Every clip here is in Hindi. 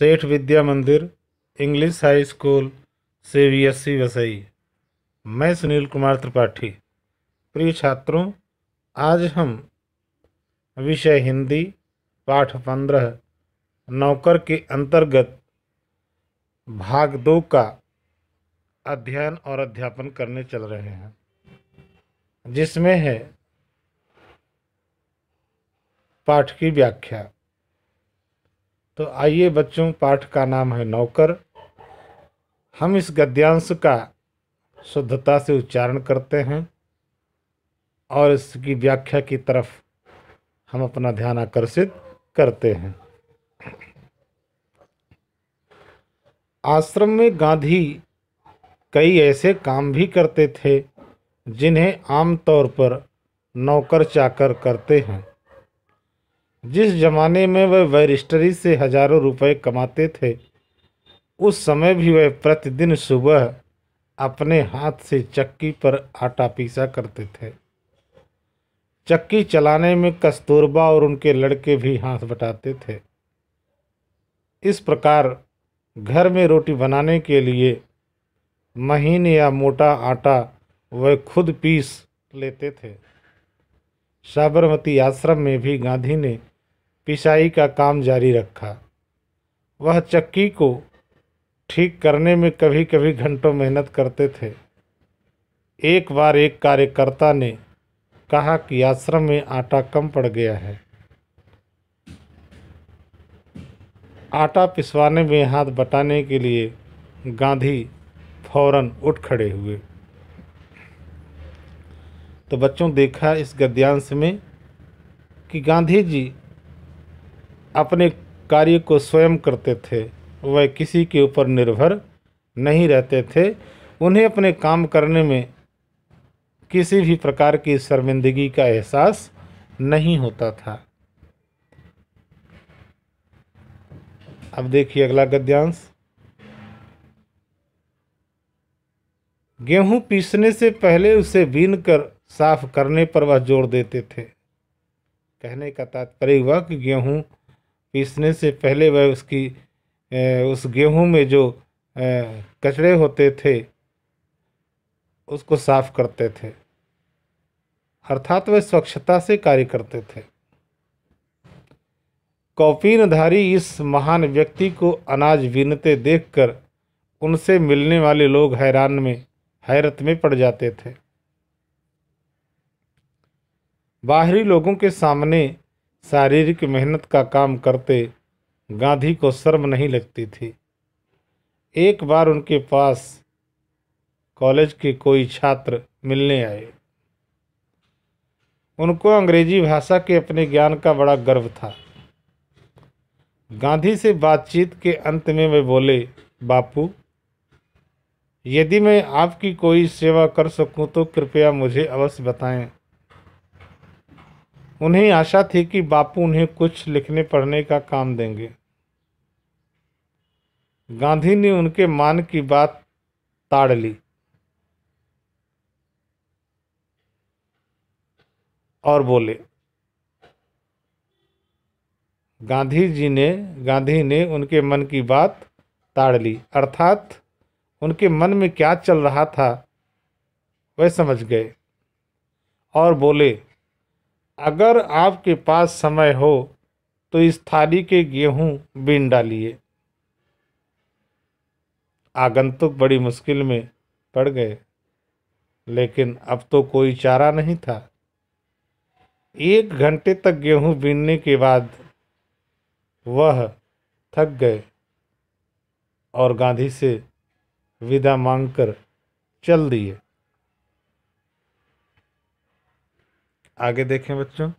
Seth Vidya Mandir English high school से वी वसई। मैं सुनील कुमार त्रिपाठी। प्रिय छात्रों, आज हम विषय हिंदी, पाठ पंद्रह, नौकर के अंतर्गत भाग दो का अध्ययन और अध्यापन करने चल रहे हैं, जिसमें है पाठ की व्याख्या। तो आइए बच्चों, पाठ का नाम है नौकर। हम इस गद्यांश का शुद्धता से उच्चारण करते हैं और इसकी व्याख्या की तरफ़ हम अपना ध्यान आकर्षित करते हैं। आश्रम में गांधी कई ऐसे काम भी करते थे जिन्हें आमतौर पर नौकर चाकर करते हैं। जिस जमाने में वह बैरिस्टरी से हज़ारों रुपए कमाते थे, उस समय भी वह प्रतिदिन सुबह अपने हाथ से चक्की पर आटा पीसा करते थे। चक्की चलाने में कस्तूरबा और उनके लड़के भी हाथ बटाते थे। इस प्रकार घर में रोटी बनाने के लिए महीन या मोटा आटा वह खुद पीस लेते थे। साबरमती आश्रम में भी गांधी ने पिसाई का काम जारी रखा। वह चक्की को ठीक करने में कभी कभी घंटों मेहनत करते थे। एक बार एक कार्यकर्ता ने कहा कि आश्रम में आटा कम पड़ गया है। आटा पिसवाने में हाथ बटाने के लिए गांधी फ़ौरन उठ खड़े हुए। तो बच्चों, देखा इस गद्यांश में कि गांधी जी अपने कार्य को स्वयं करते थे, वह किसी के ऊपर निर्भर नहीं रहते थे। उन्हें अपने काम करने में किसी भी प्रकार की शर्मिंदगी का एहसास नहीं होता था। अब देखिए अगला गद्यांश। गेहूँ पीसने से पहले उसे बीन कर साफ़ करने पर वह ज़ोर देते थे। कहने का तात्पर्य हुआ कि गेहूँ पीसने से पहले वह उसकी उस गेहूँ में जो कचड़े होते थे, उसको साफ़ करते थे। अर्थात वह स्वच्छता से कार्य करते थे। कौपीनधारी इस महान व्यक्ति को अनाज बीनते देखकर उनसे मिलने वाले लोग हैरान में, हैरत में पड़ जाते थे। बाहरी लोगों के सामने शारीरिक मेहनत का काम करते गांधी को शर्म नहीं लगती थी। एक बार उनके पास कॉलेज के कोई छात्र मिलने आए। उनको अंग्रेज़ी भाषा के अपने ज्ञान का बड़ा गर्व था। गांधी से बातचीत के अंत में वे बोले, बापू, यदि मैं आपकी कोई सेवा कर सकूँ तो कृपया मुझे अवश्य बताएँ। उन्हें आशा थी कि बापू उन्हें कुछ लिखने पढ़ने का काम देंगे। गांधी ने उनके मान की बात ताड़ ली। और बोले, गांधी जी ने, गांधी ने उनके मन की बात ताड़ ली। अर्थात उनके मन में क्या चल रहा था, वह समझ गए। और बोले अगर आपके पास समय हो तो इस थाली के गेहूँ बीन डालिए। आगंतुक बड़ी मुश्किल में पड़ गए, लेकिन अब तो कोई चारा नहीं था। एक घंटे तक गेहूँ बीनने के बाद वह थक गए और गांधी से विदा मांगकर चल दिए। आगे देखें बच्चों।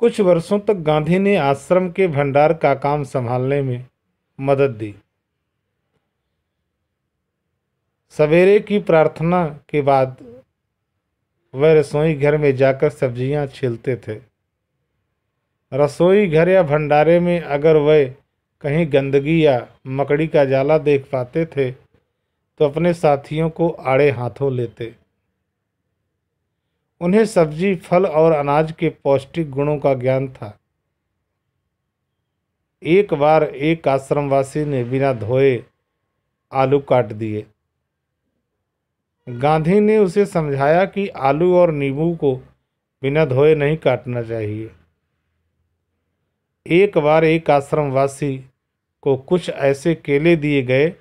कुछ वर्षों तक गांधी ने आश्रम के भंडार का काम संभालने में मदद दी। सवेरे की प्रार्थना के बाद वह रसोई घर में जाकर सब्ज़ियाँ छीलते थे। रसोई घर या भंडारे में अगर वह कहीं गंदगी या मकड़ी का जाला देख पाते थे तो अपने साथियों को आड़े हाथों लेते। उन्हें सब्ज़ी, फल और अनाज के पौष्टिक गुणों का ज्ञान था। एक बार एक आश्रमवासी ने बिना धोए आलू काट दिए। गांधी ने उसे समझाया कि आलू और नींबू को बिना धोए नहीं काटना चाहिए। एक बार एक आश्रमवासी को कुछ ऐसे केले दिए गए,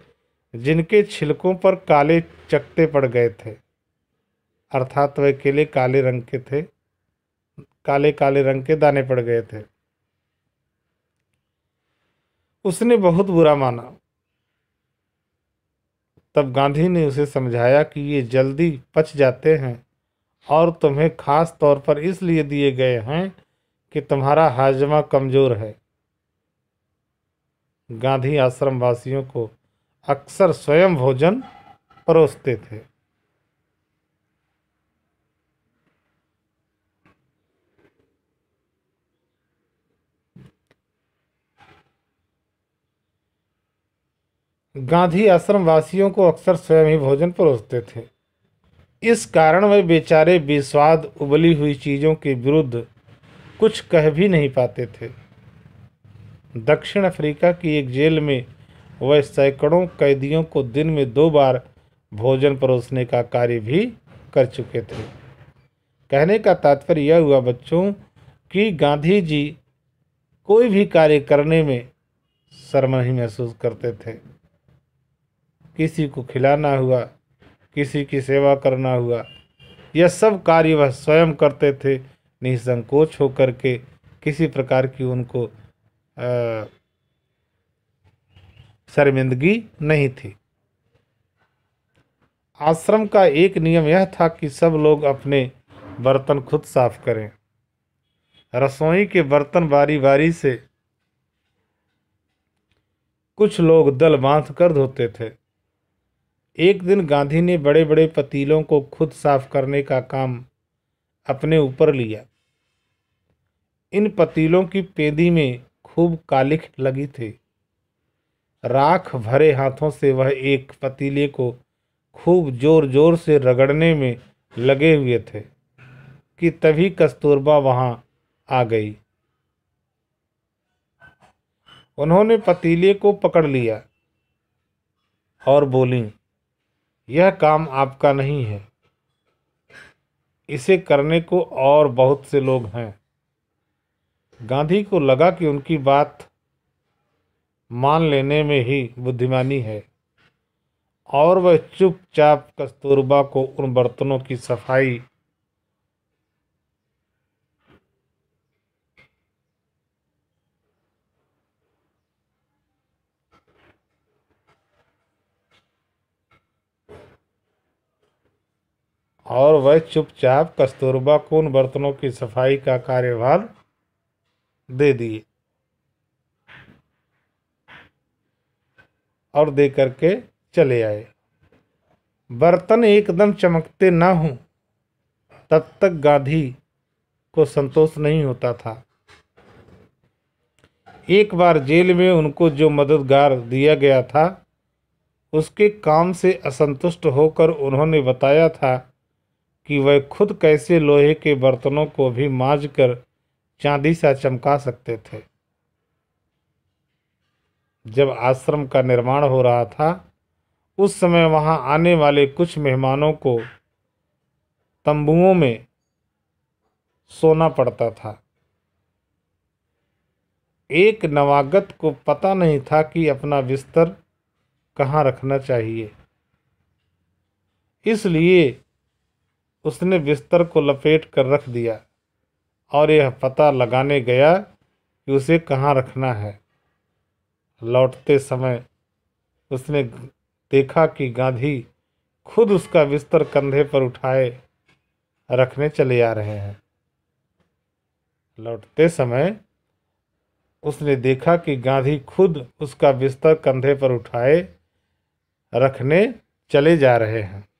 जिनके छिलकों पर काले चकते पड़ गए थे। अर्थात वह केले काले रंग के थे, काले काले रंग के दाने पड़ गए थे। उसने बहुत बुरा माना। तब गांधी ने उसे समझाया कि ये जल्दी पच जाते हैं और तुम्हें खास तौर पर इसलिए दिए गए हैं कि तुम्हारा हाजमा कमज़ोर है। गांधी आश्रम वासियों को अक्सर स्वयं भोजन परोसते थे। गांधी आश्रम वासियों को अक्सर स्वयं ही भोजन परोसते थे। इस कारण वे बेचारे बेस्वाद, उबली हुई चीज़ों के विरुद्ध कुछ कह भी नहीं पाते थे। दक्षिण अफ्रीका की एक जेल में वह सैकड़ों कैदियों को दिन में दो बार भोजन परोसने का कार्य भी कर चुके थे। कहने का तात्पर्य यह हुआ, बच्चों, कि गांधी जी कोई भी कार्य करने में शर्म नहीं महसूस करते थे। किसी को खिलाना हुआ, किसी की सेवा करना हुआ, यह सब कार्य वह स्वयं करते थे। निसंकोच होकर के किसी प्रकार की उनको शर्मिंदगी नहीं थी। आश्रम का एक नियम यह था कि सब लोग अपने बर्तन खुद साफ़ करें। रसोई के बर्तन बारी बारी से कुछ लोग दल बाँध कर धोते थे। एक दिन गांधी ने बड़े बड़े पतीलों को खुद साफ़ करने का काम अपने ऊपर लिया। इन पतीलों की पेदी में खूब कालिख लगी थी। राख भरे हाथों से वह एक पतीले को खूब ज़ोर ज़ोर से रगड़ने में लगे हुए थे कि तभी कस्तूरबा वहाँ आ गई। उन्होंने पतीले को पकड़ लिया और बोली, यह काम आपका नहीं है। इसे करने को और बहुत से लोग हैं। गांधी को लगा कि उनकी बात मान लेने में ही बुद्धिमानी है और वह चुपचाप कस्तूरबा को उन बर्तनों की सफ़ाई और वह चुपचाप कस्तूरबा को उन बर्तनों की सफ़ाई का कार्यभार दे दिए और दे करके चले आए। बर्तन एकदम चमकते ना हों, तब तक गांधी को संतोष नहीं होता था। एक बार जेल में उनको जो मददगार दिया गया था, उसके काम से असंतुष्ट होकर उन्होंने बताया था कि वह खुद कैसे लोहे के बर्तनों को भी माज कर चांदी सा चमका सकते थे। जब आश्रम का निर्माण हो रहा था, उस समय वहाँ आने वाले कुछ मेहमानों को तंबुओं में सोना पड़ता था। एक नवागत को पता नहीं था कि अपना बिस्तर कहाँ रखना चाहिए। इसलिए उसने बिस्तर को लपेट कर रख दिया और यह पता लगाने गया कि उसे कहाँ रखना है। लौटते समय उसने देखा कि गांधी खुद उसका बिस्तर कंधे पर उठाए रखने चले आ रहे हैं। लौटते समय उसने देखा कि गांधी खुद उसका बिस्तर कंधे पर उठाए रखने चले जा रहे हैं।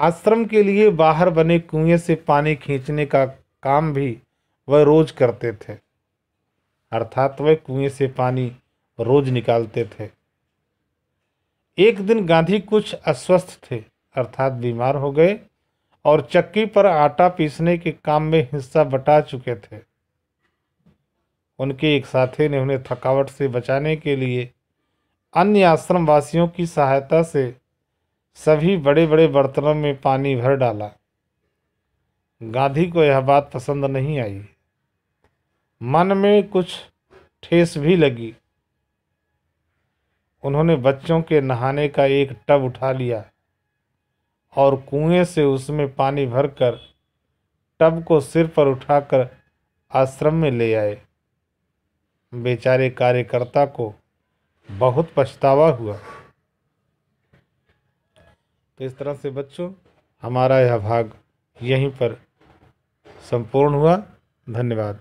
आश्रम के लिए बाहर बने कुएँ से पानी खींचने का काम भी वह रोज करते थे। अर्थात वह कुएँ से पानी रोज निकालते थे। एक दिन गांधी कुछ अस्वस्थ थे, अर्थात बीमार हो गए और चक्की पर आटा पीसने के काम में हिस्सा बटा चुके थे। उनके एक साथी ने उन्हें थकावट से बचाने के लिए अन्य आश्रम वासियों की सहायता से सभी बड़े बड़े बर्तनों में पानी भर डाला। गांधी को यह बात पसंद नहीं आई। मन में कुछ ठेस भी लगी। उन्होंने बच्चों के नहाने का एक टब उठा लिया और कुएँ से उसमें पानी भरकर टब को सिर पर उठाकर आश्रम में ले आए। बेचारे कार्यकर्ता को बहुत पछतावा हुआ। तो इस तरह से बच्चों हमारा यह भाग यहीं पर संपूर्ण हुआ। धन्यवाद।